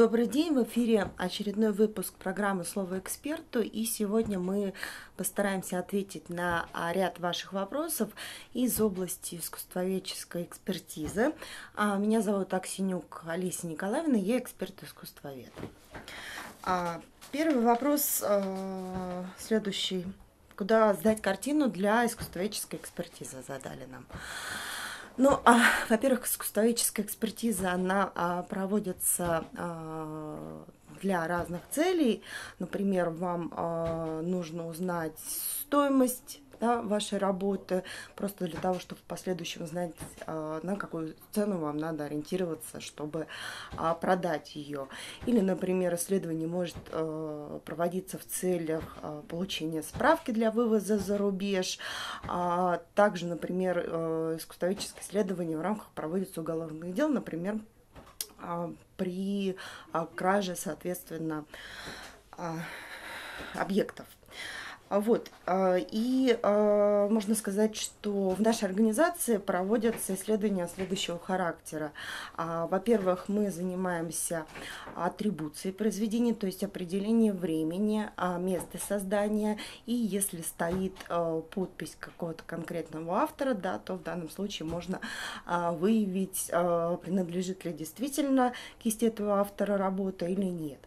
Добрый день, в эфире очередной выпуск программы «Слово эксперту», и сегодня мы постараемся ответить на ряд ваших вопросов из области искусствоведческой экспертизы. А, меня зовут Аксенюк Алисия Николаевна, я эксперт-искусствовед. А, первый вопрос а, следующий. Куда сдать картину для искусствоведческой экспертизы задали нам. Ну, а, во-первых, искусствоведческая экспертиза, она а, проводится а, для разных целей. Например, вам а, нужно узнать стоимость да, вашей работы, просто для того, чтобы в последующем знать, а, на какую цену вам надо ориентироваться, чтобы а, продать ее. Или, например, исследование может а, проводиться в целях получения справки для вывоза за рубеж. Также, например, искусствоведческое исследование в рамках проводится уголовных дел, например, при краже, соответственно, объектов. А вот. А, и а, можно сказать, что в нашей организации проводятся исследования следующего характера. Во-первых, мы занимаемся атрибуцией произведения, то есть определением времени, места создания. И если стоит подпись какого-то конкретного автора, да, то в данном случае можно выявить, принадлежит ли действительно кисти этого автора работа или нет.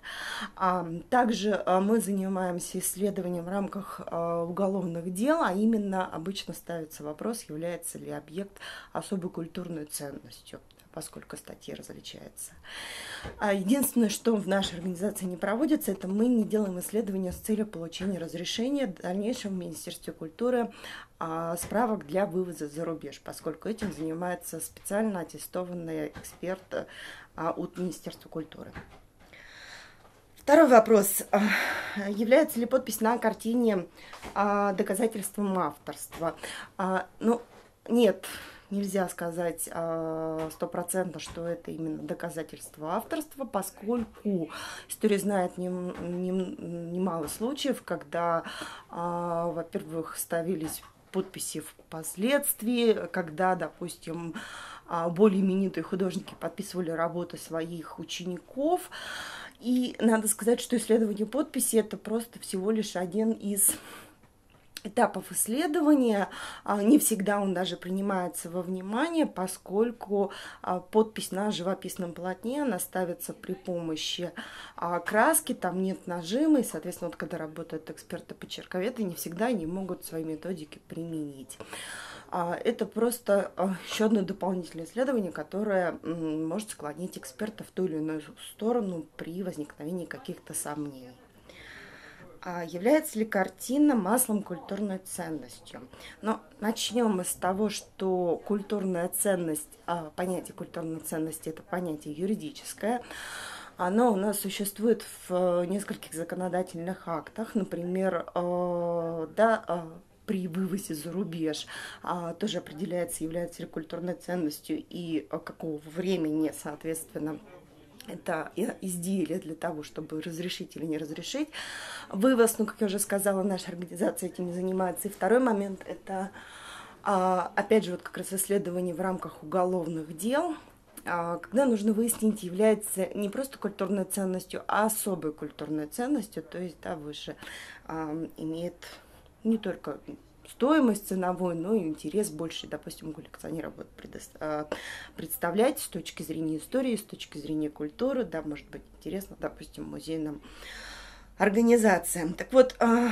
Также мы занимаемся исследованием в рамках Э, уголовных дел, а именно обычно ставится вопрос, является ли объект особой культурной ценностью поскольку статьи различаются. А единственное, что в нашей организации не проводится, это мы не делаем исследования с целью получения разрешения в дальнейшем в Министерстве культуры а, справок для вывоза за рубеж, поскольку этим занимается специально аттестованный эксперт а, от Министерства культуры. Второй вопрос. А, является ли подпись на картине а, доказательством авторства? А, ну, нет, нельзя сказать стопроцентно, что это именно доказательство авторства, поскольку история знает немало не, не случаев, когда, во-первых, ставились подписи впоследствии, когда, допустим, более именитые художники подписывали работы своих учеников, и надо сказать, что исследование подписи это просто всего лишь один из этапов исследования. А, не всегда он даже принимается во внимание, поскольку а, подпись на живописном полотне, она ставится при помощи а, краски, там нет нажима, и, соответственно, вот когда работают эксперты-почерковеды, не всегда они могут свои методики применить. А это просто а, еще одно дополнительное исследование, которое может склонить эксперта в ту или иную сторону при возникновении каких-то сомнений. А является ли картина маслом культурной ценностью? Но начнем мы с того, что культурная ценность, понятие культурной ценности – это понятие юридическое, оно у нас существует в нескольких законодательных актах, например, да, при вывозе за рубеж а, тоже определяется, является ли культурной ценностью и а, какого времени, соответственно, это изделие для того, чтобы разрешить или не разрешить. Вывоз, ну, как я уже сказала, наша организация этим занимается. И второй момент – это, а, опять же, вот как раз исследование в рамках уголовных дел, когда нужно выяснить, является не просто культурной ценностью, а особой культурной ценностью, то есть, да, выше имеет не только стоимость ценовой, но и интерес больше, допустим, коллекционера будет а, представлять с точки зрения истории, с точки зрения культуры, да, может быть интересно, допустим, музейным организациям. Так вот, а,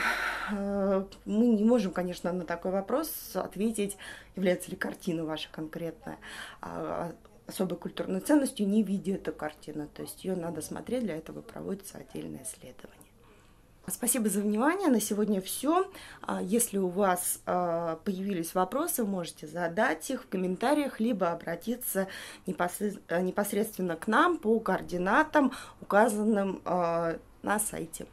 а, мы не можем, конечно, на такой вопрос ответить, является ли картина ваша конкретная особой культурной ценностью, не видя эту картину. То есть ее надо смотреть, для этого проводится отдельное исследование. Спасибо за внимание. На сегодня все. А, если у вас а, появились вопросы, можете задать их в комментариях, либо обратиться непосредственно к нам по координатам, указанным а, на сайте.